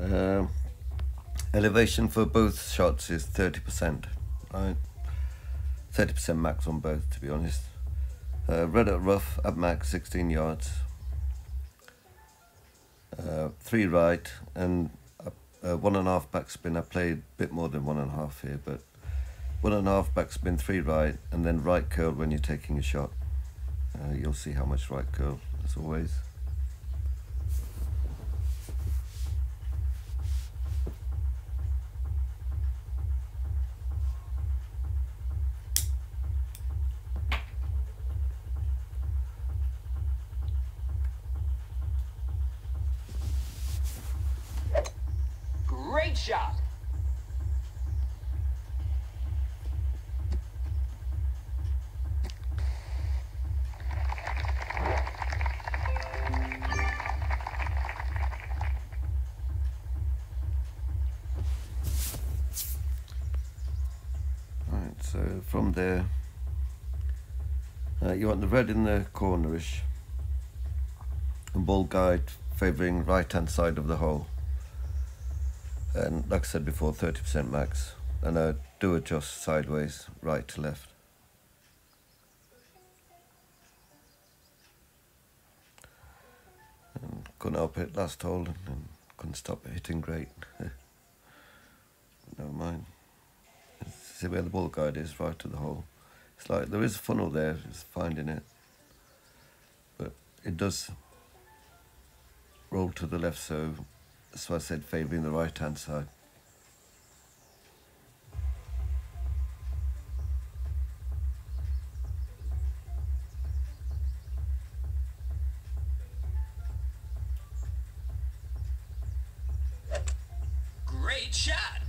Um, elevation for both shots is 30%. Right? 30% max on both, to be honest. Uh, red at rough at max 16 yards. Uh, three right and uh, one and a half backspin. I played a bit more than one and a half here, but one and a half backspin, three right, and then right curl when you're taking a shot. Uh, you'll see how much right curl, as always. Shot. Right, so from there, uh, you want the red in the cornerish, and ball guide favouring right hand side of the hole. And like I said before, 30% max. And I do adjust sideways, right to left. Couldn't help it last hole and couldn't stop hitting great. Never mind. See where the ball guide is, right to the hole. It's like there is a funnel there, just finding it. But it does roll to the left, so why I said favouring the right hand side. Great shot.